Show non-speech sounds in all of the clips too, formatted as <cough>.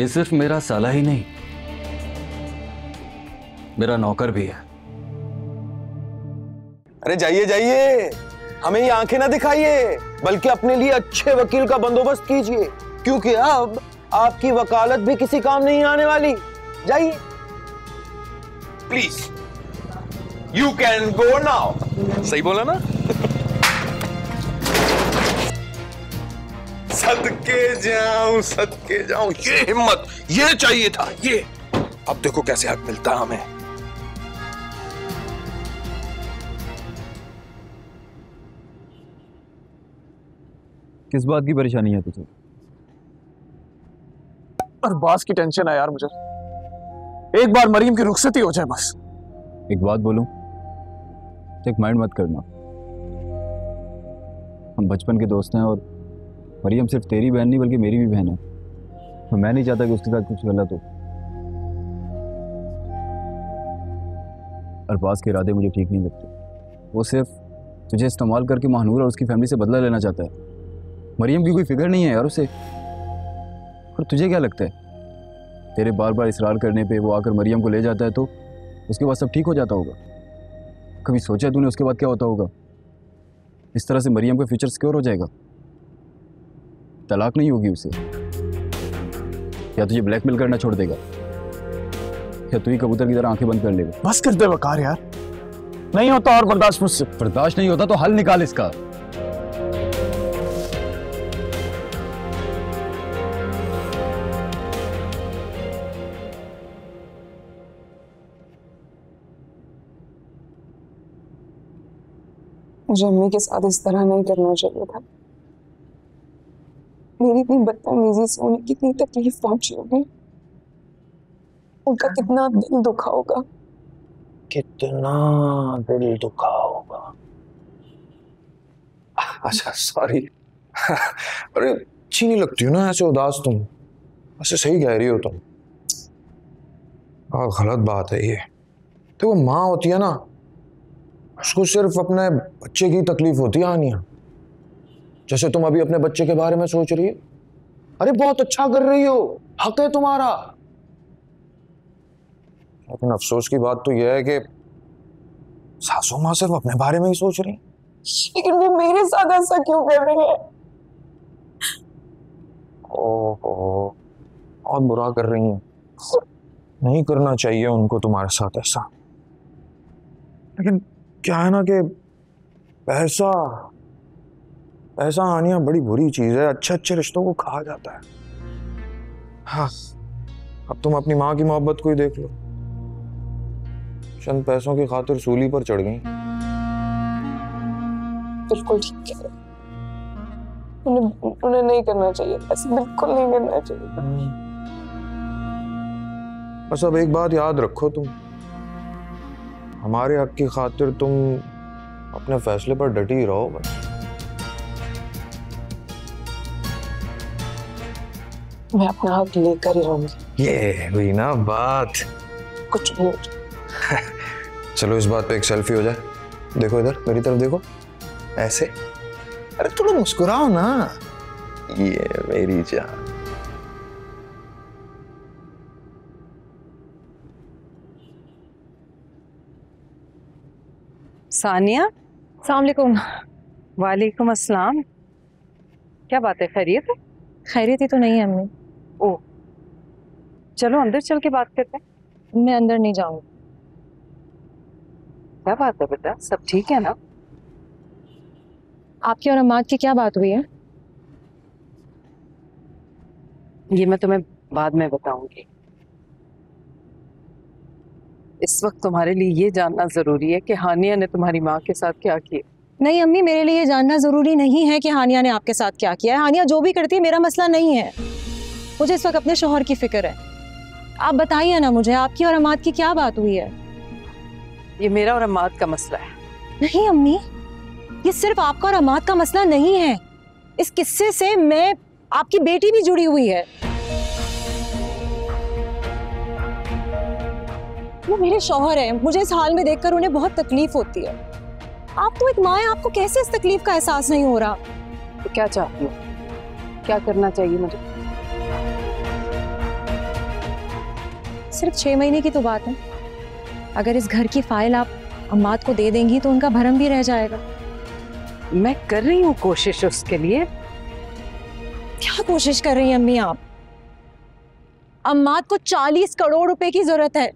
ये सिर्फ़ मेरा साला ही नहीं मेरा नौकर भी है। अरे जाइए जाइए। हमें ये आँखें ना दिखाइए बल्कि अपने लिए अच्छे वकील का बंदोबस्त कीजिए क्योंकि अब आपकी वकालत भी किसी काम नहीं आने वाली। जाइए। Please you can go now सही बोला ना? सदके जाऊँ सदके जाऊँ। ये हिम्मत ये चाहिए था ये। अब देखो कैसे हक मिलता है हमें। किस बात की परेशानी है तुझे? अरबाज की टेंशन है यार मुझे। एक बार मरीम की रुखसती हो जाए बस। एक बात बोलूँ? एक माइंड मत करना। हम बचपन के दोस्त हैं और मरियम सिर्फ़ तेरी बहन नहीं, बल्कि मेरी भी बहन है। तो मैं नहीं चाहता कि उसके साथ कुछ गलत हो। अरबाज के इरादे मुझे ठीक नहीं लगते। वो सिर्फ़ तुझे इस्तेमाल करके महानूर और उसकी फैमिली से बदला लेना चाहता है। मरियम की कोई फ़िक्र नहीं है यार उसे। और तुझे क्या लगता है? तेरे बार बार इसरार करने पे वो आकर मरियम को ले जाता है तो उसके बाद सब ठीक हो जाता होगा? कभी सोचा तूने उसके बाद क्या होता होगा? इस तरह से मरियम का फ्यूचर सिक्योर हो जाएगा? तलाक नहीं होगी उसे। या तुझे ब्लैकमेल करना छोड़ देगा। या तू ही कबूतर की तरह आँखें बंद कर लेगा। बस कर दे वकार यार। नहीं होता और बर्दाश्त मुझसे। बर्दाश्त नहीं होता तो हल निकाल इसका। मुझे अम्मी के साथ इस तरह नहीं करना चाहिए था। मेरी इतनी बदतमीजी से उन्हें कितनी तकलीफ़ पहुँची होगी? उनका कितना दिल दुखा होगा? कितना दिल दुखा होगा। अच्छा सॉरी अरे अच्छी नहीं लगती हो ना ऐसे उदास तुम? ऐसे सही कह रही हो तुम। और गलत बात है ये। देखो माँ होती है ना उसको सिर्फ़ अपने बच्चे की तकलीफ़ होती है आनिया। जैसे तुम अभी अपने बच्चे के बारे में सोच रही हो। अरे बहुत अच्छा कर रही हो। हक है तुम्हारा। लेकिन अफसोस की बात तो यह है कि सासू माँ सिर्फ़ अपने बारे में ही सोच रही लेकिन वो मेरे साथ ऐसा क्यों कर रही है? ओहो बहुत बुरा कर रही हैं। नहीं करना चाहिए उनको तुम्हारे साथ ऐसा। लेकिन क्या है ना कि पैसा पैसा आनिया बड़ी बुरी चीज़ है अच्छे अच्छे रिश्तों को खा जाता है। हाँ अब तुम अपनी माँ की मोहब्बत को ही देख लो। चंद पैसों की खातिर सूली पर चढ़ गई। बिल्कुल ठीक रहे उन्हें उन्हें नहीं करना चाहिए ऐसा बिल्कुल नहीं करना चाहिए। बस अब एक बात याद रखो तुम। हमारे हक की खातिर तुम अपने फैसले पर डटी रहो बस। मैं अपना हक लेकर ही रहूँगी ये हुई ना बात। कुछ भी चलो इस बात पे एक सेल्फी हो जाए। देखो इधर मेरी तरफ़ देखो। ऐसे। अरे थोड़ा मुस्कुराओ ना। ये मेरी जान। सानिया सलामकुम वालेकुम अस्सलाम। क्या बात है खैरियत है? खैरियत ही तो नहीं है अम्मी। ओ। चलो अंदर चल के बात करते हैं। मैं अंदर नहीं जाऊँगी। क्या बात है बेटा? सब ठीक है ना? आपकी और अम्माद की क्या बात हुई है? ये मैं तुम्हें बाद में बताऊँगी। इस वक्त तुम्हारे लिए ये जानना ज़रूरी है कि हानिया ने तुम्हारी माँ के साथ क्या किया। नहीं अम्मी मेरे लिए ये जानना ज़रूरी नहीं है कि हानिया ने आपके साथ क्या किया है। हानिया जो भी करती है मेरा मसला नहीं है। मुझे इस वक्त अपने शोहर की फ़िक्र है। आप बताइए ना मुझे आपकी और अमाद की क्या बात हुई है? ये मेरा और अम्माद का मसला है। नहीं अम्मी ये सिर्फ़ आपका और अम्माद का मसला नहीं है। इस किस्से से मैं आपकी बेटी भी जुड़ी हुई है। वो मेरे शोहर हैं। मुझे इस हाल में देखकर उन्हें बहुत तकलीफ़ होती है। आप तो एक माँ हैं आपको कैसे इस तकलीफ़ का एहसास नहीं हो रहा? तो क्या चाहती हो? क्या करना चाहिए मुझे? सिर्फ़ छह महीने की तो बात है। अगर इस घर की फ़ाइल आप अम्माद को दे देंगी तो उनका भरम भी रह जाएगा। मैं कर रही हूँ कोशिश उसके लिए। क्या कोशिश कर रही हैं अम्मी आप? अम्माद को चालीस करोड़ रुपए की ज़रूरत है।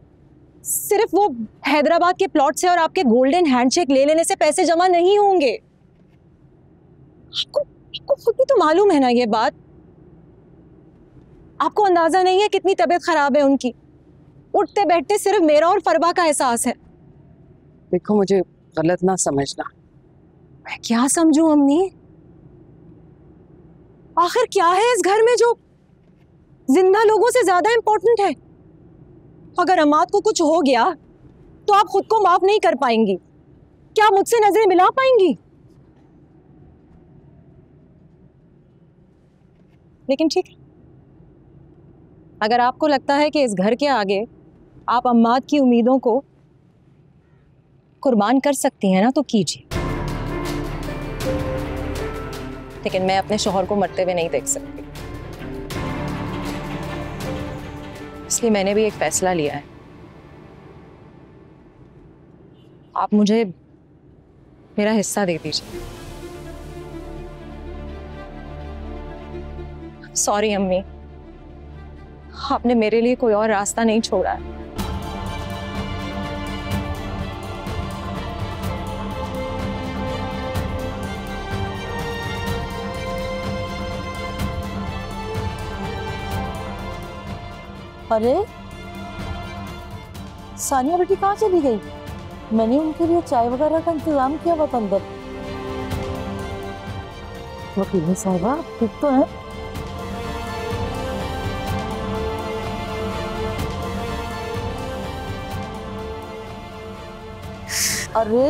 सिर्फ़ वो हैदराबाद के प्लॉट से और आपके गोल्डन हैंडशेक ले लेने से पैसे जमा नहीं होंगे। आपको आपको खुद भी तो मालूम है ना ये बात। आपको अंदाज़ा नहीं है कितनी तबीयत खराब है उनकी। उठते बैठते सिर्फ़ मेरा और फरबा का एहसास है। देखो मुझे गलत ना समझना। मैं क्या समझू अम्मी? आखिर क्या है इस घर में जो ज़िंदा लोगों से ज़्यादा इंपॉर्टेंट है? अगर अमाद को कुछ हो गया तो आप खुद को माफ़ नहीं कर पाएँगी। क्या मुझसे नज़रें मिला पाएँगी? लेकिन ठीक है। अगर आपको लगता है कि इस घर के आगे आप अम्माद की उम्मीदों को कुर्बान कर सकती हैं ना तो कीजिए। लेकिन मैं अपने शोहर को मरते हुए नहीं देख सकती। इसलिए मैंने भी एक फैसला लिया है। आप मुझे मेरा हिस्सा दे दीजिए। सॉरी अम्मी। आपने मेरे लिए कोई और रास्ता नहीं छोड़ा है। अरे, सानिया बेटी कहाँ चली गई? मैंने उनके लिए चाय वगैरह का इंतज़ाम किया हुआ था अंदर। वकील साहबा ठीक तो है? अरे,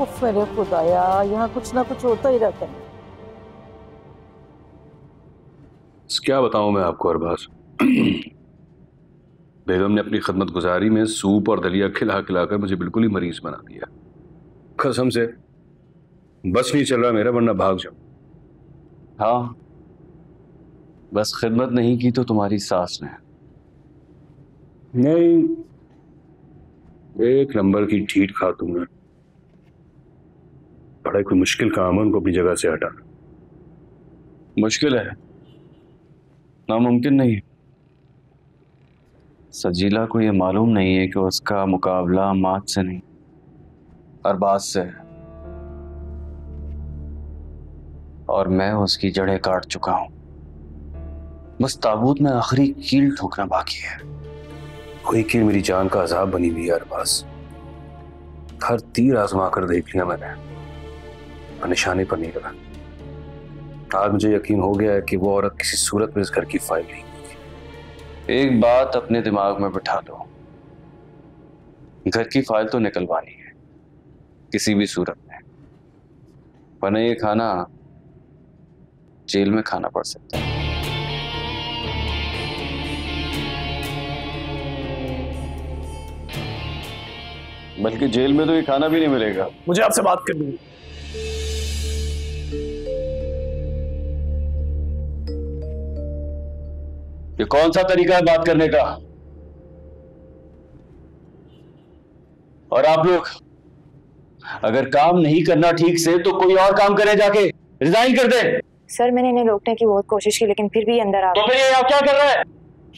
उफ मेरे खुदाया यहाँ कुछ ना कुछ होता ही रहता है। क्या बताऊँ मैं आपको अरबाज? <clears throat> बेगम ने अपनी खदमत गुजारी में सूप और दलिया खिला खिलाकर मुझे बिल्कुल ही मरीज़ बना दिया। कसम से बस नहीं चल रहा मेरा वरना भाग जाऊँ। हाँ। बस खिदमत नहीं की तो तुम्हारी सास ने। नहीं एक नंबर की ठीठ खातून है बड़ा कोई मुश्किल काम है उनको अपनी जगह से हटाना। मुश्किल है। नामुमकिन नहीं है। सजीला को यह मालूम नहीं है कि उसका मुकाबला मात से नहीं, अरबाज से है। और मैं उसकी जड़ें काट चुका हूँ। बस ताबूत में आखिरी कील ठोकना बाकी है। कोई कील मेरी जान का अजाब बनी हुई है, अरबाज। हर तीर आजमा कर देख लिया मैंने निशाने पर नहीं लगा। आज मुझे यकीन हो गया है कि वो औरत किसी सूरत में इस घर की फ़ाइल नहीं एक बात अपने दिमाग में बिठा लो। घर की फ़ाइल तो निकलवानी है, किसी भी सूरत में। वरना ये खाना जेल में खाना पड़ सकता है। बल्कि जेल में तो ये खाना भी नहीं मिलेगा। मुझे आपसे बात करनी है। ये कौन सा तरीका है बात करने का? और आप लोग अगर काम नहीं करना ठीक से तो कोई और काम करे जाके। रिजाइन कर दे। सर मैंने इन्हें रोकने की बहुत कोशिश की लेकिन फिर भी अंदर आ तो फिर ये यहाँ क्या कर रहा है?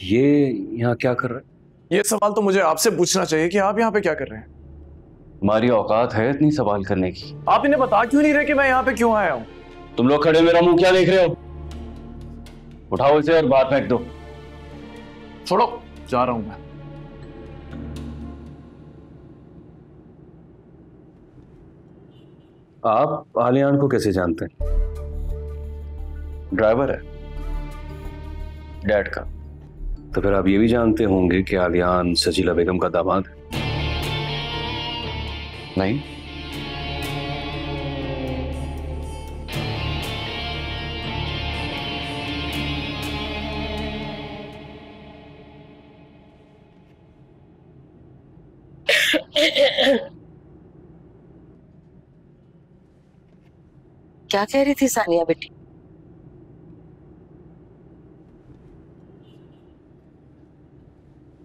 ये यहाँ क्या कर रहा है? ये सवाल तो मुझे आपसे पूछना चाहिए कि आप यहाँ पे क्या कर रहे हैं? हमारी औकात है इतनी सवाल करने की। आप इन्हें बता क्यों नहीं रहे कि मैं यहाँ पे क्यों आया हूँ? तुम लोग खड़े मेरा मुँह क्या देख रहे हो? उठाओ इसे और बात फेंक दो। छोड़ो जा रहा हूँ मैं। आप आलियान को कैसे जानते हैं? ड्राइवर है। डैड का। तो फिर आप ये भी जानते होंगे कि आलियान सजीला बेगम का दामाद है। नहीं। क्या कह रही थी सानिया बेटी?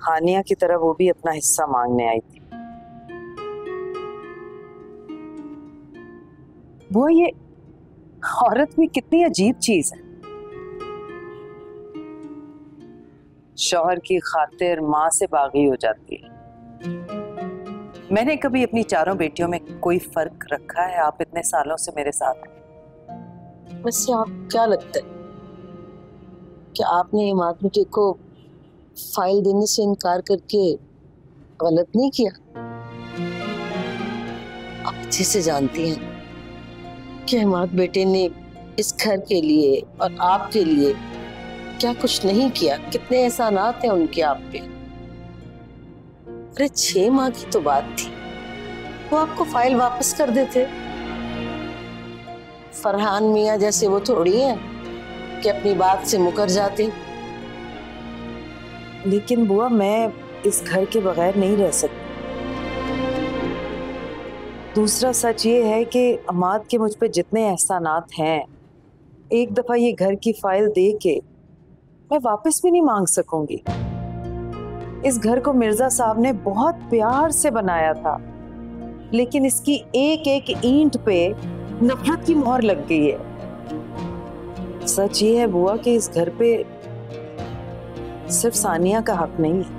हानिया की तरह वो भी अपना हिस्सा मांगने आई थी। वो ये औरत भी कितनी अजीब चीज़ है। शौहर की खातिर माँ से बागी हो जाती है। मैंने कभी अपनी चारों बेटियों में कोई फ़र्क रखा है? आप इतने सालों से मेरे साथ हैं। वैसे आप क्या लगता है कि आपने इमाद मुझे को फ़ाइल देने से इनकार करके गलत नहीं किया? आप अच्छे से जानती हैं कि इमाद बेटे ने इस घर के लिए और आपके लिए क्या कुछ नहीं किया? कितने एहसानात हैं उनके आप पे। अरे, छह माह की तो बात थी। वो आपको फ़ाइल वापस कर देते? फरहान मियाँ जैसे वो थोड़ी हैं कि अपनी बात से मुकर जाते। लेकिन बुआ, मैं इस घर के बगैर नहीं रह सकती। दूसरा सच ये है कि अमाद के मुझ पे जितने एहसानात हैं, एक दफ़ा ये घर की फ़ाइल दे के मैं वापस भी नहीं मांग सकूँगी। इस घर को मिर्ज़ा साहब ने बहुत प्यार से बनाया था, लेकिन इसकी एक एक ईंट पे नफरत की मोहर लग गई है। सच ये है बुआ कि इस घर पे सिर्फ़ सानिया का हक नहीं है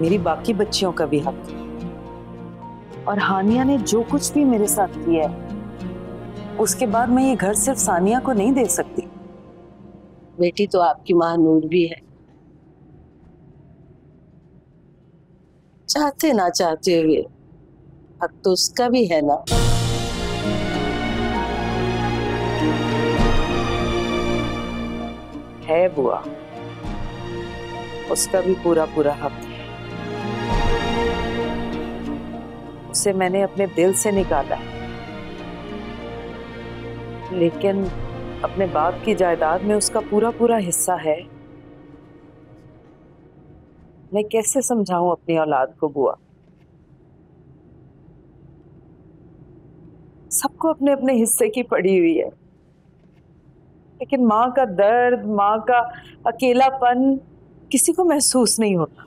मेरी बाकी बच्चियों का भी हक। है और हानिया ने जो कुछ भी मेरे साथ किया है, उसके बाद मैं ये घर सिर्फ़ सानिया को नहीं दे सकती। बेटी तो आपकी माँ नूर भी है। चाहते ना चाहते हुए, हक तो उसका भी है ना। है बुआ। उसका भी पूरा पूरा हक है। उसे मैंने अपने दिल से निकाला है। लेकिन अपने बाप की जायदाद में उसका पूरा पूरा हिस्सा है। मैं कैसे समझाऊं अपनी औलाद को बुआ? सबको अपने अपने हिस्से की पड़ी हुई है। लेकिन माँ का दर्द, माँ का अकेलापन किसी को महसूस नहीं होता।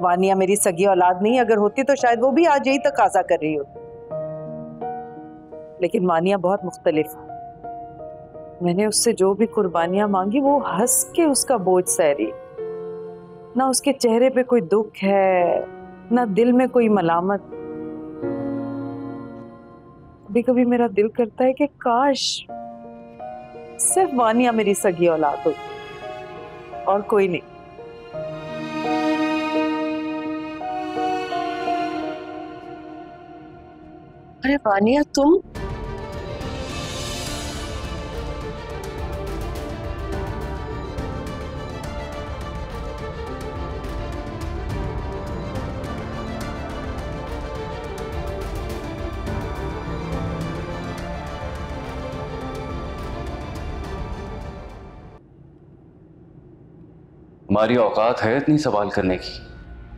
वानिया मेरी सगी औलाद नहीं, अगर होती तो शायद वो भी आज यही तकाजा कर रही होती। लेकिन वानिया बहुत मुख्तलिफ़ है। मैंने उससे जो भी कुर्बानियाँ मांगी, वो हंस के उसका बोझ सह रही ना उसके चेहरे पे कोई दुख है, ना दिल में कोई मलामत। कभी कभी मेरा दिल करता है कि काश सिर्फ़ वानिया मेरी सगी औलाद हो। और कोई नहीं। अरे वानिया तुम? हमारी औकात है इतनी सवाल करने की।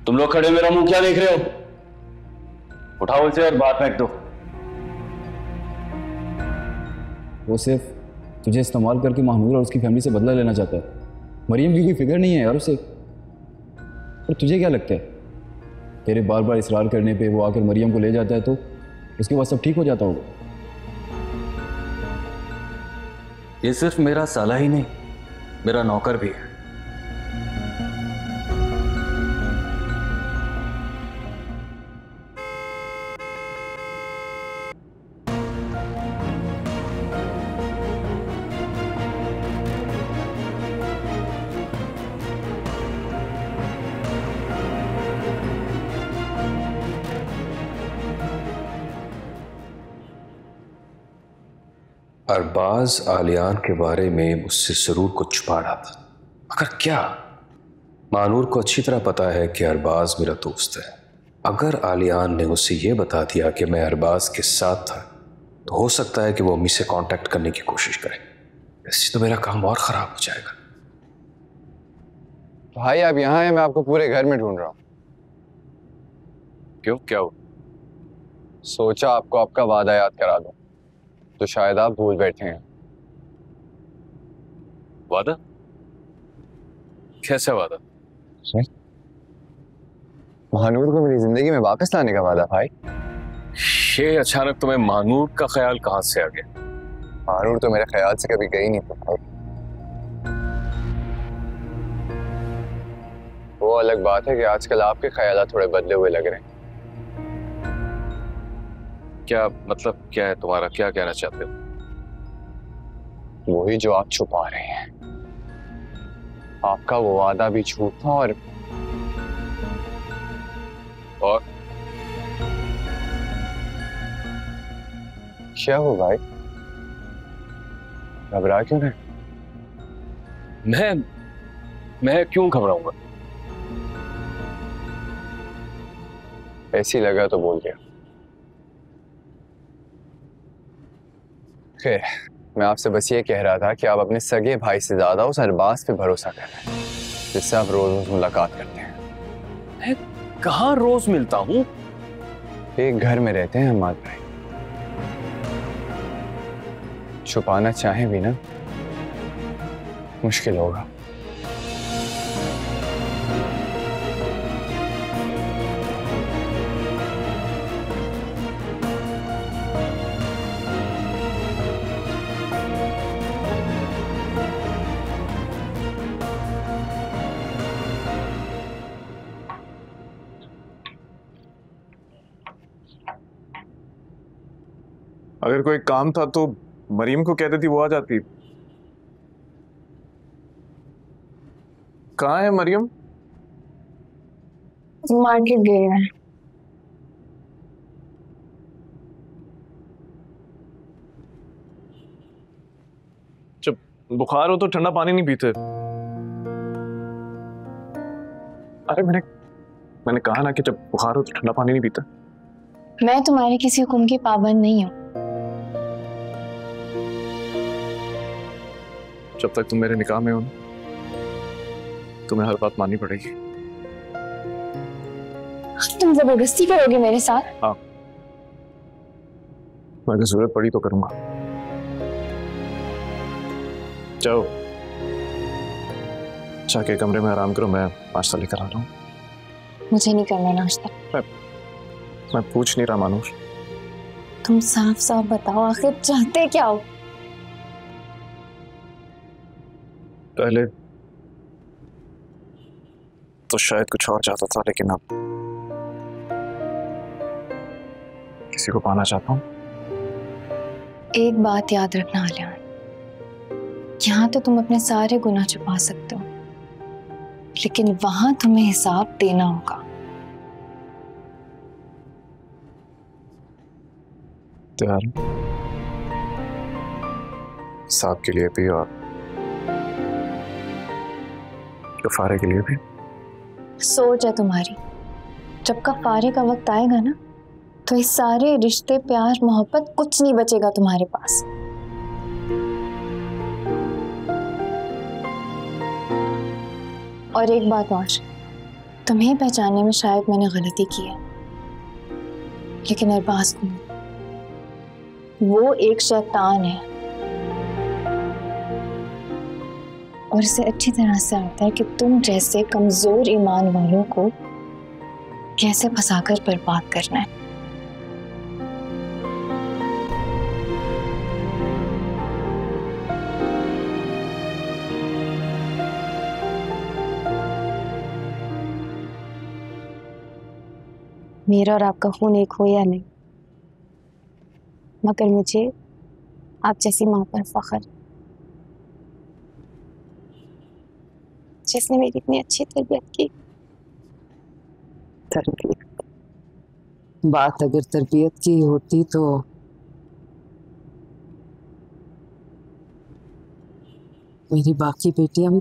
तुम लोग खड़े मेरा मुँह क्या देख रहे हो? उठाओ इसे और बाहर फेंक दो। वो सिर्फ़ तुझे इस्तेमाल करके महानूर और उसकी फैमिली से बदला लेना चाहता है। मरियम की कोई फ़िक्र नहीं है यार उसे। और तुझे क्या लगता है? तेरे बार बार इसरार करने पे वो आकर मरियम को ले जाता है तो उसके बाद सब ठीक हो जाता होगा। ये सिर्फ़ मेरा साला ही नहीं मेरा नौकर भी है। अरबाज आलियान के बारे में मुझसे ज़रूर कुछ छुपा रहा था। मगर क्या? मानूर को अच्छी तरह पता है कि अरबाज मेरा दोस्त है। अगर आलियान ने उसे यह बता दिया कि मैं अरबाज के साथ था तो हो सकता है कि वो अम्मी से कांटेक्ट करने की कोशिश करे। इससे तो मेरा काम और खराब हो जाएगा। भाई आप यहाँ हैं मैं आपको पूरे घर में ढूंढ रहा हूँ। क्यों? क्या हो सोचा आपको आपका वादा याद करा दूँ तो शायद आप भूल बैठे हैं। वादा? कैसा वादा? महानूर को मेरी ज़िंदगी में वापस लाने का वादा भाई। ये अचानक तुम्हें मानूर का ख्याल कहाँ से आ गया? महानूर तो मेरे ख्याल से कभी गई नहीं थी भाई। वो अलग बात है कि आजकल आपके ख्याल थोड़े बदले हुए लग रहे हैं। क्या मतलब क्या है तुम्हारा? क्या कहना चाहते हो? वही जो आप छुपा रहे हैं। आपका वो वादा भी झूठा और और क्या हो भाई? घबरा क्यों रहे? मैं मैं क्यों घबराऊँगा? ऐसी लगा तो बोल दिया। खैर। मैं आपसे बस ये कह रहा था कि आप अपने सगे भाई से ज़्यादा उस अरबाज पे भरोसा कर रहे हैं जिससे आप रोज रोज मुलाकात करते हैं। मैं कहा रोज मिलता हूँ? एक घर में रहते हैं हमारे भाई। छुपाना चाहे भी ना मुश्किल होगा। अगर कोई काम था तो मरीम को कहती थी वो आ जाती। कहाँ है मरियम मार्केट गए हैं। जब बुखार हो तो ठंडा पानी नहीं पीते। अरे मैंने मैंने कहा ना कि जब बुखार हो तो ठंडा पानी नहीं पीते। मैं तुम्हारे किसी हुक्म की पाबंद नहीं हूँ। जब तक तुम मेरे निकाह में हो तुम्हें हर बात माननी पड़ेगी। तुम ज़बरदस्ती करोगे मेरे साथ? हाँ। अगर ज़रूरत पड़ी तो करूँगा। जाओ। जाके कमरे में आराम करो मैं नाश्ता लेकर आ रहा हूँ। मुझे नहीं करना नाश्ता। मैं मैं पूछ नहीं रहा मानुष। तुम साफ़ साफ़ बताओ आखिर चाहते क्या हो? पहले तो शायद कुछ और चाहता था लेकिन अब किसी को पाना चाहता हूँ। एक बात याद रखना आलियान। यहाँ तो तुम अपने सारे गुनाह छुपा सकते हो लेकिन वहाँ तुम्हें हिसाब देना होगा। तैयार हूँ। साहब के लिए भी और गफारे के लिए भी। सोच है तुम्हारी। जब कफारे का वक्त आएगा ना तो इस सारे रिश्ते, प्यार, मोहब्बत कुछ नहीं बचेगा तुम्हारे पास। और एक बात और, तुम्हें पहचानने में शायद मैंने गलती की है। लेकिन अरबाज को वो एक शैतान है। और इसे अच्छी तरह से आता है कि तुम जैसे कमज़ोर ईमान वालों को कैसे फंसाकर बर्बाद करना है। मेरा और आपका खून एक हो या नहीं? मगर मुझे आप जैसी माँ पर फख्र जिसने मेरी इतनी अच्छी तरबियत की बात अगर तरबियत की होती तो मेरी बाकी बेटियाँ भी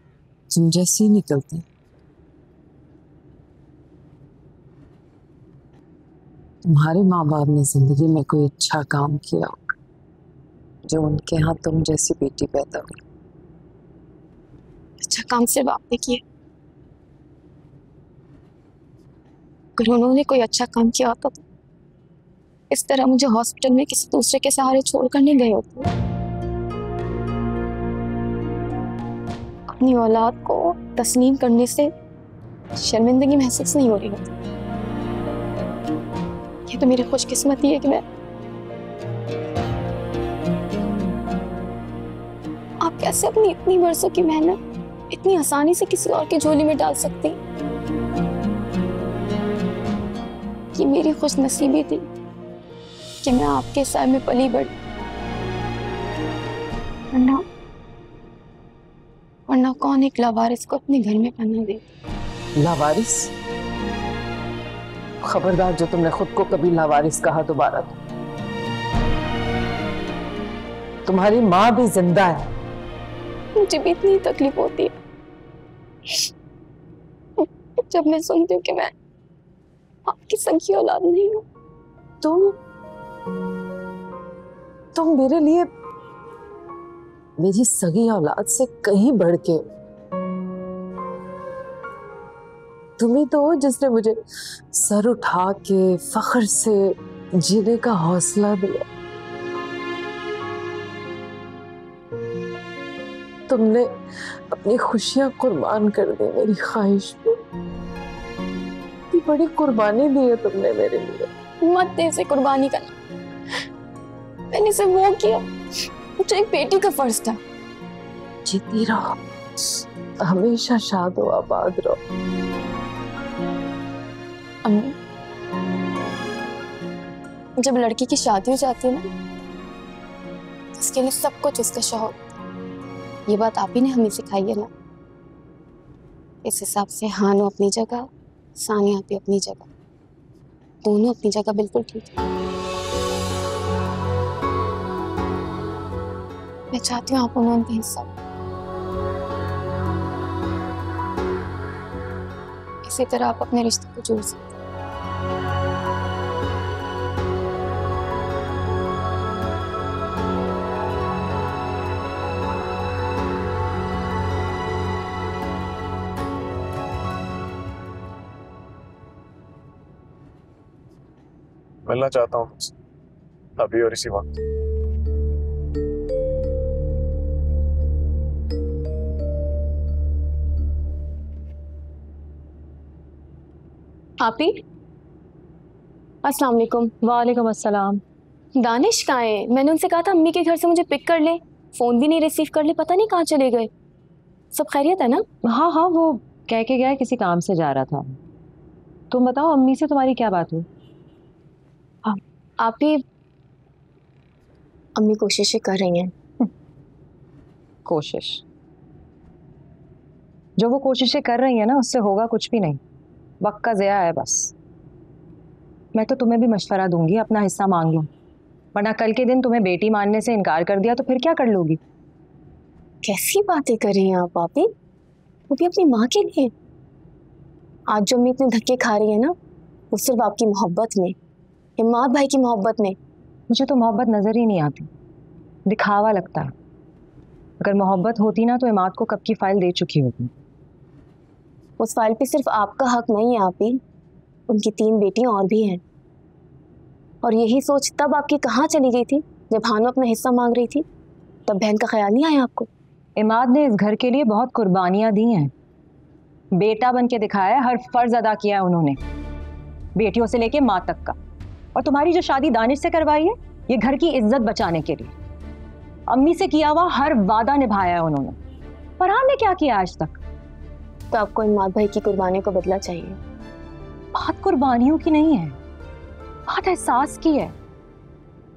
तुम जैसी निकलती तुम्हारे माँ बाप ने ज़िंदगी में कोई अच्छा काम किया जो उनके यहाँ तुम जैसी बेटी पैदा हुई अच्छा काम सिर्फ़ आपने किया अगर उन्होंने कोई अच्छा काम किया होता तो इस तरह मुझे हॉस्पिटल में किसी दूसरे के सहारे छोड़कर नहीं गए होते। अपनी औलाद को तस्लीम करने से शर्मिंदगी महसूस नहीं हो रही होती। ये तो मेरी खुशकिस्मती है कि मैं आप कैसे अपनी इतनी बरसों की मेहनत इतनी आसानी से किसी और की झोली में डाल सकती? ये मेरी खुश नसीबी थी कि मैं आपके साय में पली बढ़ी वरना वरना कौन एक लावारिस को अपने घर में पना दे? लावारिस? खबरदार जो तुमने खुद को कभी लावारिस कहा दोबारा तो तुम्हारी माँ भी ज़िंदा है। मुझे भी इतनी तकलीफ़ होती है। जब मैं सुनती हूँ कि मैं आपकी सगी औलाद नहीं हूँ तुम तुम मेरे लिए मेरी सगी औलाद से कहीं बढ़ के तुम ही तो हो जिसने मुझे सर उठा के फख्र से जीने का हौसला दिया तुमने अपनी खुशियाँ कुर्बान कर दी मेरी ख्वाहिश पे इतनी बड़ी कुर्बानी दी है तुमने मेरे लिए। मत दे इसे कुर्बानी करना। मैंने सिर्फ़ वो किया जो एक बेटी का फ़र्ज़ था। जीती रहो। हमेशा शाद हो आबाद रहो। अम्मी जब लड़की की शादी हो जाती है ना उसके लिए सब कुछ उसका शौक। ये बात आप ही ने हमें सिखाई है ना? इस हिसाब से हानो अपनी जगह, सानिया भी अपनी जगह। दोनों अपनी जगह बिल्कुल ठीक है। मैं चाहती हूँ आप उन्होंने हिस्सा इसी तरह आप अपने रिश्ते को जोड़ सकते हैं। मिलना चाहता हूँ तुमसे अभी और इसी वक्त। आप? ही अस्सलाम वालेकुम वालेकुम अस्सलाम। दानिश कहाँ है? मैंने उनसे कहा था अम्मी के घर से मुझे पिक कर ले। फ़ोन भी नहीं रिसीव कर ले पता नहीं कहाँ चले गए। सब खैरियत है ना? हाँ हाँ वो कह के गया किसी काम से जा रहा था। तुम बताओ अम्मी से तुम्हारी क्या बात हुई? आप ही अम्मी कोशिशें कर रही हैं। कोशिश। जो वो कोशिशें कर रही है ना उससे होगा कुछ भी नहीं। वक्त का ज़या है बस। मैं तो तुम्हें भी मशवरा दूँगी अपना हिस्सा मांग लो। वरना कल के दिन तुम्हें बेटी मानने से इनकार कर दिया तो फिर क्या कर लोगी? कैसी बातें कर रही हैं आप पापी? वो भी अपनी माँ के लिए। आज जो अम्मी इतने धक्के खा रही है ना वो सिर्फ़ आपकी मोहब्बत में। इमाद भाई की मोहब्बत में। मुझे तो मोहब्बत नज़र ही नहीं आती। दिखावा लगता है। अगर मोहब्बत होती ना तो इमाद को कब की फ़ाइल दे चुकी होती उस फ़ाइल पे सिर्फ़ आपका हक नहीं है आप ही उनकी तीन बेटियाँ और भी हैं। और यही सोच तब आपकी कहाँ चली गई थी? जब हानो अपना हिस्सा मांग रही थी? तब बहन का ख्याल नहीं आया आपको? इमाद ने इस घर के लिए बहुत कुर्बानियाँ दी हैं। बेटा बन के दिखाया हर फ़र्ज़ अदा किया है उन्होंने। बेटियों से लेके माँ तक का। और तुम्हारी जो शादी दानिश से करवाई है ये घर की इज़्ज़त बचाने के लिए। अम्मी से किया हुआ हर वादा निभाया है उन्होंने। फरहान ने क्या किया आज तक? तो आपको इमाद भाई की कुर्बानी को बदला चाहिए। बात कुर्बानियों की नहीं है। बात एहसास की है।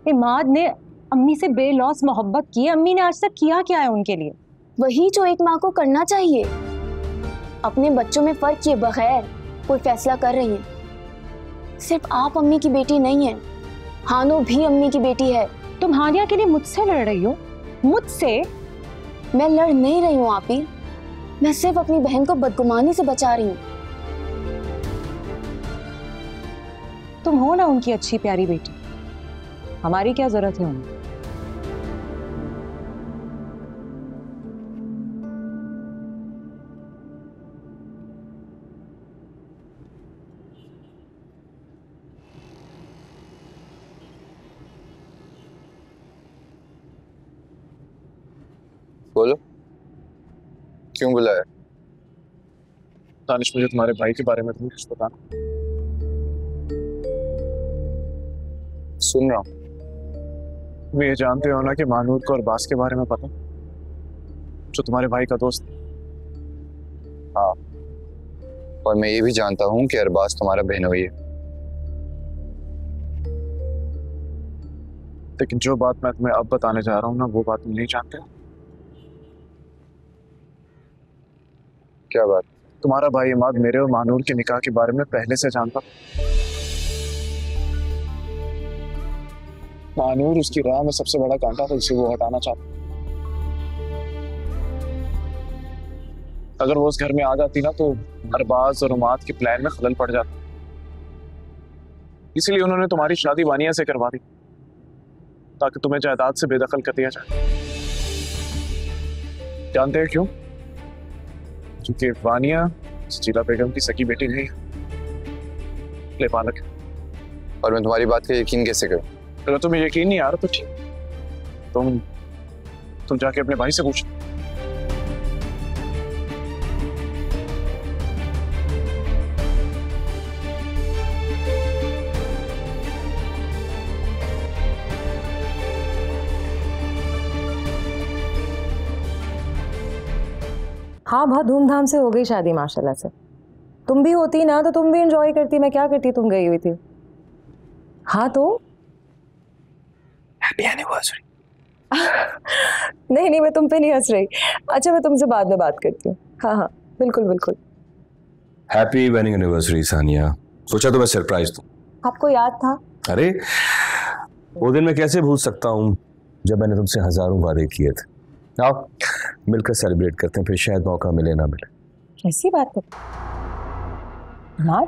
इमाद ने अम्मी से बेलौस मोहब्बत की है। अम्मी ने आज तक किया क्या है उनके लिए? वही जो एक माँ को करना चाहिए। अपने बच्चों में फ़र्क किए बगैर कोई फैसला कर रही हैं। सिर्फ़ आप अम्मी की बेटी नहीं है। हानो भी अम्मी की बेटी है। तुम हानिया के लिए मुझसे लड़ रही हो? मुझसे? मैं लड़ नहीं रही हूँ, आप। ही मैं सिर्फ़ अपनी बहन को बदगुमानी से बचा रही हूँ। तुम हो ना उनकी अच्छी प्यारी बेटी। हमारी क्या ज़रूरत है उन्हें? बोलो। क्यों बुलाया? दानिश मुझे तुम्हारे भाई के बारे में तुम्हें कुछ बताना। सुन रहा हूँ। तुम ये जानते हो ना कि मानूर को अरबाज के बारे में पता जो तुम्हारे भाई का दोस्त हाँ। और मैं ये भी जानता हूँ कि अरबाज तुम्हारा बहनोई है। लेकिन जो बात मैं तुम्हें अब बताने जा रहा हूँ ना वो बात तुम नहीं जानते? क्या बात? तुम्हारा भाई इमाद मेरे और मानूर के निकाह के बारे में पहले से जानता। मानूर उसकी राह में सबसे बड़ा कांटा था जिसे वो हटाना चाहता। अगर वो उस घर में आ जाती ना तो अरबाज और उमाद के प्लान में खलल पड़ जाता। इसीलिए उन्होंने तुम्हारी शादी वानिया से करवा दी, ताकि तुम्हें जायदाद से बेदखल कर दिया जाए। जानते हैं क्यों? क्योंकि वानिया सजीला बेगम की सगी बेटी नहीं ले पालक और मैं तुम्हारी बात का यकीन कैसे करूँ? अगर तुम्हें यकीन नहीं आ रहा तो ठीक। तुम तुम जाके अपने भाई से पूछ। हाँ बहुत धूमधाम से हो गई शादी माशाल्लाह से। तुम भी होती ना तो तुम भी एंजॉय करती मैं क्या करती तुम गई हुई थी? हाँ तो? हैप्पी एनिवर्सरी <laughs> नहीं नहीं मैं तुम पे नहीं हंस रही। अच्छा मैं तुमसे बाद में बात करती हूँ। हाँ हाँ बिल्कुल बिल्कुल। Happy wedding anniversary Sania. सोचा तो मैं सरप्राइज़ दूँ। आपको याद था? अरे वो दिन मैं कैसे भूल सकता हूँ जब मैंने तुमसे हज़ारों वादे किए थे। आओ मिलकर सेलिब्रेट करते हैं फिर शायद मौका मिले ना मिले। कैसी बात कर माँ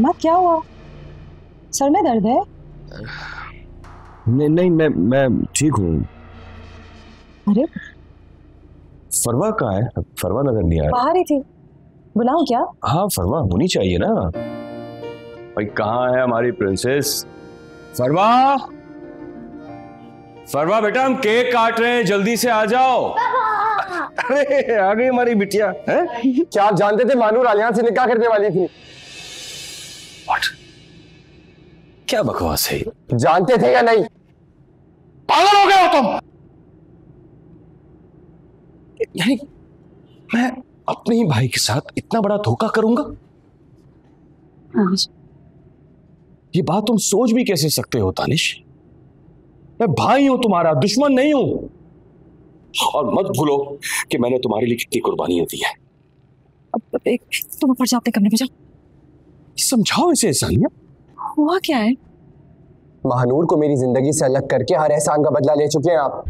माँ क्या हुआ? सर में दर्द है? नहीं नहीं मैं मैं ठीक हूँ। अरे। फरवा कहाँ है? फरवा नज़र नहीं आया। बाहर ही थी। बुलाऊं क्या? हाँ फरवा होनी चाहिए ना। भाई कहाँ है हमारी प्रिंसेस फरवा! फरवा बेटा हम केक काट रहे हैं जल्दी से आ जाओ। <laughs> अरे आ गई हमारी बिटिया है? क्या आप जानते थे मानूर आलियान से निकाह करने वाली थी? What? क्या बकवास है जानते थे या नहीं? पागल हो गए हो तुम? यानी मैं अपने ही भाई के साथ इतना बड़ा धोखा करूँगा? ये बात तुम सोच भी कैसे सकते हो तानिश मैं भाई हूँ तुम्हारा दुश्मन नहीं हूँ। और मत भूलो कि मैंने तुम्हारे लिए कितनी कुर्बानियाँ दी है। अब एक तुम ऊपर जाओ अपने कमरे में जाओ। समझाओ इसे सानिया। हुआ क्या है? महानूर को मेरी ज़िंदगी से अलग करके हर एहसान का बदला ले चुके हैं आप।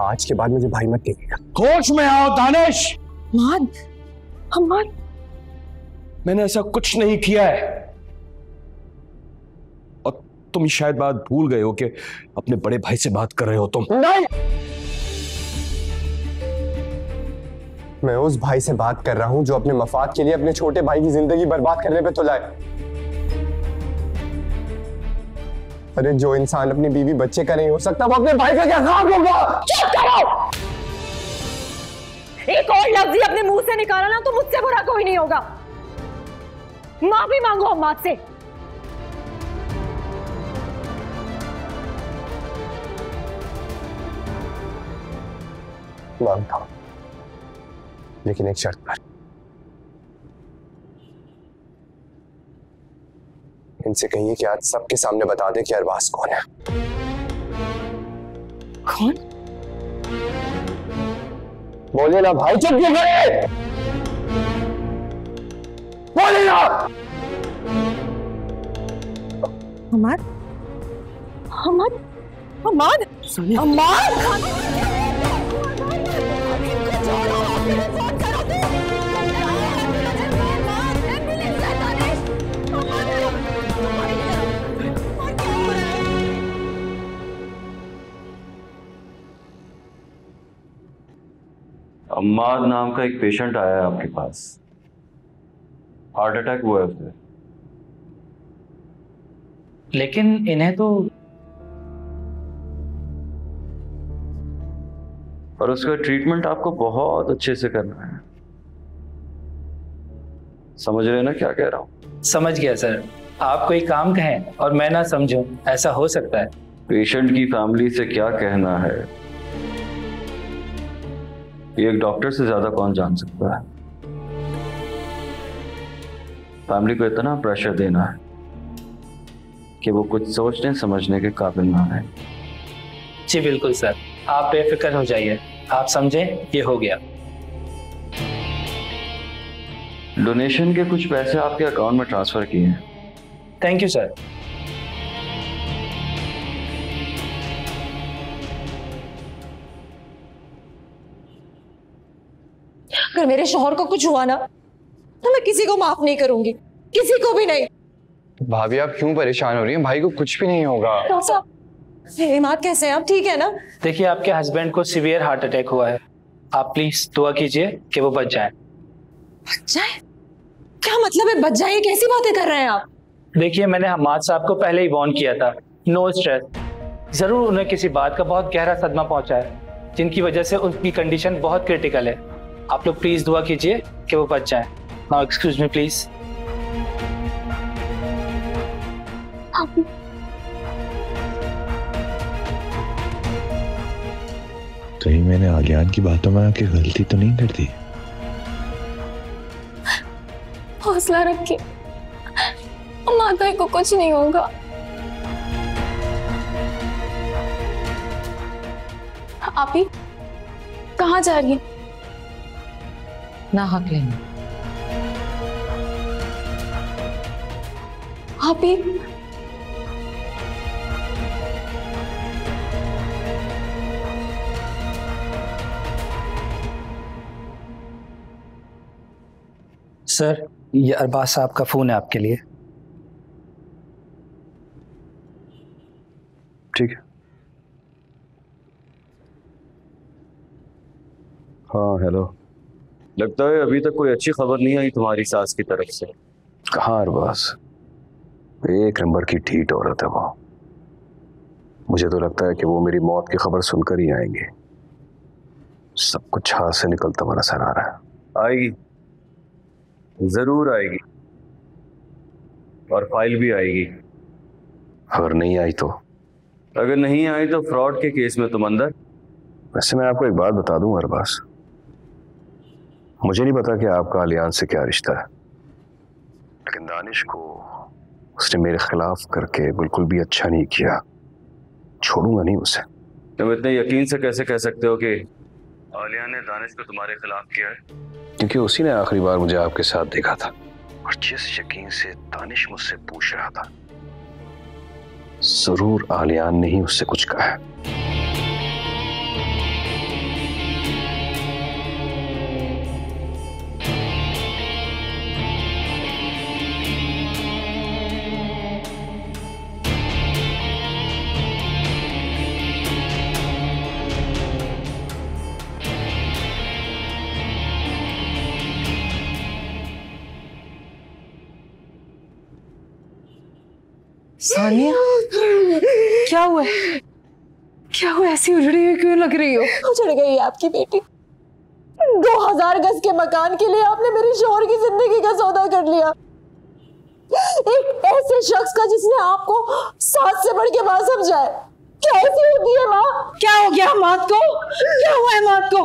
आज के बाद मुझे भाई मत कहिएगा होश में आओ दानिश। मान हम मान मैंने ऐसा कुछ नहीं किया है। तुम शायद बात भूल गए हो कि अपने बड़े भाई से बात कर रहे हो तुम। नहीं! मैं उस भाई से बात कर रहा हूँ जो अपने मफाद के लिए अपने छोटे भाई की ज़िंदगी बर्बाद करने पे तुला है। अरे जो इंसान अपनी बीवी बच्चे का नहीं हो सकता वो अपने भाई का क्या खाक होगा? चुप करो! एक और लफ्ज अपने मुँह से निकाला ना तो मुझसे बुरा कोई नहीं होगा। माफ़ी मांगो अम्माद से। माँगता हूँ। लेकिन एक शर्त पर। इनसे कहिए कि आज सबके सामने बता दे कि अरबाज कौन है। कौन? बोले ना भाई चुप क्यों करे बोले ना! हमाद हमाद हमाद हमाद अम्माद नाम का एक पेशेंट आया है आपके पास। हार्ट अटैक हुआ है उसे लेकिन इन्हें तो और उसका ट्रीटमेंट आपको बहुत अच्छे से करना है। समझ रहे ना क्या कह रहा हूँ? समझ गया सर। आप कोई काम कहें और मैं ना समझूं ऐसा हो सकता है। पेशेंट की फैमिली से क्या कहना है? ये एक डॉक्टर से ज़्यादा कौन जान सकता है? फैमिली को इतना प्रेशर देना है कि वो कुछ सोचने समझने के काबिल ना है जी बिल्कुल सर। आप बेफिक्र हो जाइए। आप समझे ये हो गया। डोनेशन के कुछ पैसे आपके अकाउंट में ट्रांसफ़र किए हैं। थैंक यू सर अगर मेरे शोहर को कुछ हुआ ना तो मैं किसी को माफ़ नहीं करूँगी किसी को भी नहीं। भाभी आप क्यों परेशान हो रही हैं? भाई को कुछ भी नहीं होगा। डॉक्टर हिमात कैसे हैं? आप ठीक है ना? देखिए आपके हस्बैंड को सीवियर हार्ट अटैक हुआ है। आप प्लीज़ दुआ कीजिए कि वो बच जाए। बच जाए? क्या मतलब है बच जाए? कैसी बातें कर रहे हैं आप? देखिए मैंने हमाद साहब को पहले ही वार्न किया था। नो स्ट्रेस ज़रूर उन्हें किसी बात का बहुत गहरा सदमा पहुँचा है जिनकी वजह से उनकी कंडीशन बहुत क्रिटिकल है। आप लोग प्लीज़ दुआ कीजिए कि वो बच जाए। नाउ एक्सक्यूज मी प्लीज़ कहीं मैंने आलियान की बातों में आके गलती तो नहीं कर दी? हौसला रखिए माता को कुछ नहीं होगा। आप ही कहाँ जा रही है? ना हक लेना। आप ही सर ये अरबाज साहब का फ़ोन है आपके लिए। ठीक है। हाँ हेलो लगता है अभी तक कोई अच्छी खबर नहीं आई तुम्हारी सास की तरफ़ से? कहाँ अरबाज एक नंबर की ठीठ औरत है वो। मुझे तो लगता है कि वो मेरी मौत की खबर सुनकर ही आएँगे। सब कुछ हाथ से निकलता हुआ नज़र आ रहा है। आएगी। ज़रूर आएगी। और फ़ाइल भी आएगी। अगर नहीं आई तो? अगर नहीं आई तो फ्रॉड के केस में तुम अंदर। वैसे मैं आपको एक बात बता दूँ अरबाज मुझे नहीं पता कि आपका अलियान से क्या रिश्ता है। लेकिन दानिश को उसने मेरे खिलाफ करके बिल्कुल भी अच्छा नहीं किया। छोड़ूँगा नहीं उसे। तुम इतने यकीन से कैसे कह सकते हो कि आलिया ने दानिश को तुम्हारे खिलाफ किया है? क्योंकि उसी ने आखिरी बार मुझे आपके साथ देखा था। और जिस यकीन से दानिश मुझसे पूछ रहा था ज़रूर आलियान ने ही उससे कुछ कहा है। सानिया? क्या हुआ? है क्या हुआ? ऐसी उजड़ी हुई क्यों लग रही हो? उजड़ गई आपकी बेटी। दो हज़ार गज के मकान के लिए आपने मेरी शोहर की ज़िंदगी का सौदा कर लिया। एक ऐसे शख्स का जिसने आपको साथ से बढ़ के माँ समझा है कैसी होती है माँ? क्या हो गया मात को? क्या हुआ है मात को?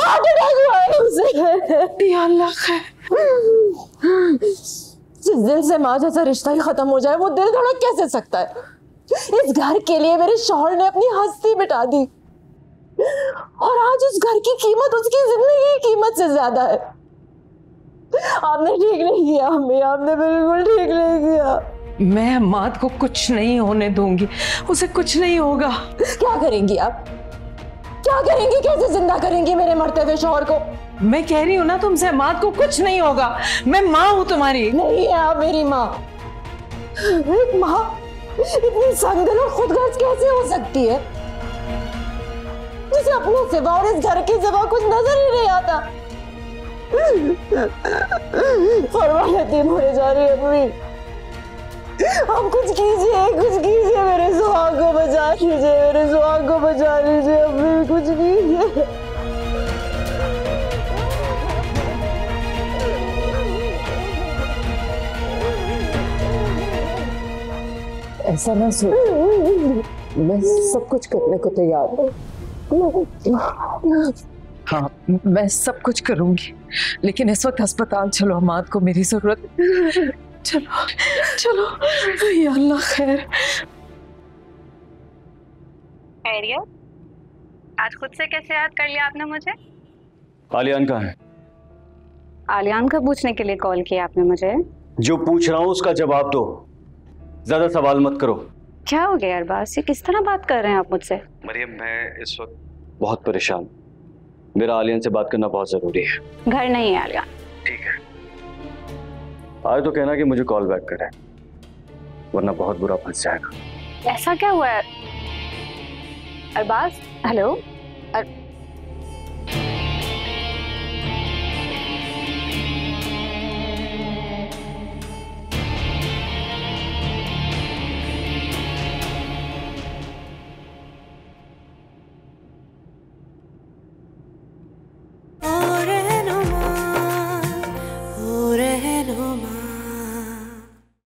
हार्ट अटैक हुआ है उसे। अल्लाह खैर। जिस दिल से माँ जैसा रिश्ता ही खत्म हो जाए वो दिल धड़क कैसे सकता है? इस घर के लिए मेरे शौहर ने अपनी हस्ती मिटा दी। और आज उस घर की कीमत उसकी ज़िंदगी की कीमत से ज़्यादा है। आपने ठीक नहीं किया अम्मी आपने बिल्कुल ठीक नहीं किया। मैं मात को कुछ नहीं होने दूँगी उसे कुछ नहीं होगा। क्या करेंगी आप? क्या करेंगी? कैसे ज़िंदा करेंगी मेरे मरते हुए शौहर को? मैं कह रही हूँ ना तुमसे मात को कुछ नहीं होगा। मैं माँ हूँ तुम्हारी। नहीं है आप मेरी माँ। एक माँ, इतनी संगदिल और खुदगर्ज कैसे हो सकती है? जिसे अपने सिवा और इस घर के सिवा कुछ नज़र ही नहीं आता। फरमान यतीम होने जा रही है अम्मी आप कुछ कीजिए कुछ कीजिए मेरे सुहाग को बचा लीजिए, मेरे सुहाग को बचा लीजिए अम्मी कुछ कीजिए। ऐसा ना सोच मैं सब कुछ करने को तैयार हूँ। हाँ मैं सब कुछ करूँगी। लेकिन इस वक्त अस्पताल चलो अमाद को मेरी ज़रूरत चलो चलो या अल्लाह खैर। खैरियत। आज खुद से कैसे याद कर लिया आपने मुझे? आलियान कहाँ है? आलियान का पूछने के लिए कॉल किया आपने मुझे। जो पूछ रहा हूँ उसका जवाब दो। ज़्यादा सवाल मत करो। क्या हो गया अरबाज ये किस तरह बात कर रहे हैं आप मुझसे? मरियम मैं इस वक्त बहुत परेशान मेरा आलियन से बात करना बहुत ज़रूरी है। घर नहीं है आलियान। आज तो कहना कि मुझे कॉल बैक करें वरना बहुत बुरा फंस जाएगा। ऐसा क्या हुआ है अरबाज हेलो? अर,